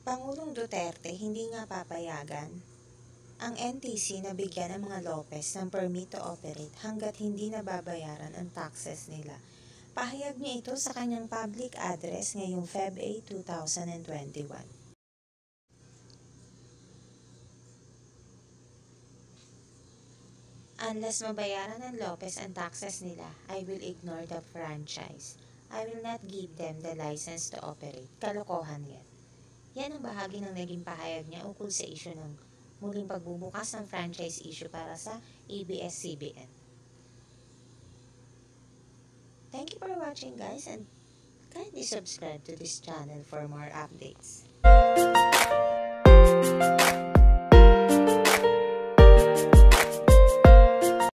Pangulong Duterte hindi nga papayagan ang NTC na bigyan ng mga Lopez ng permit to operate hanggat hindi nababayaran ang taxes nila. Pahayag niya ito sa kanyang public address ngayong Feb 8, 2021. Unless mabayaran ng Lopez ang taxes nila, I will ignore the franchise. I will not give them the license to operate. Kalokohan yan. Yan ang bahagi ng naging pahayag niya ukol sa issue ng muling pagbubukas ng franchise issue para sa ABS-CBN. Thank you for watching guys and kindly subscribe to this channel for more updates.